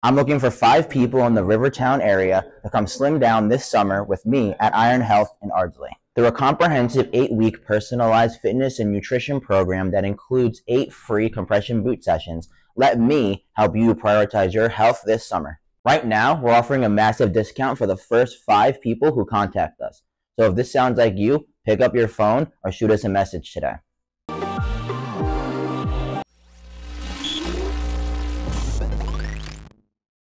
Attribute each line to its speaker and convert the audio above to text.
Speaker 1: I'm looking for five people in the Rivertown area to come slim down this summer with me at Iron Health in Ardsley. Through a comprehensive eight week personalized fitness and nutrition program that includes eight free compression boot sessions, let me help you prioritize your health this summer. Right now, we're offering a massive discount for the first five people who contact us. So if this sounds like you, pick up your phone or shoot us a message today.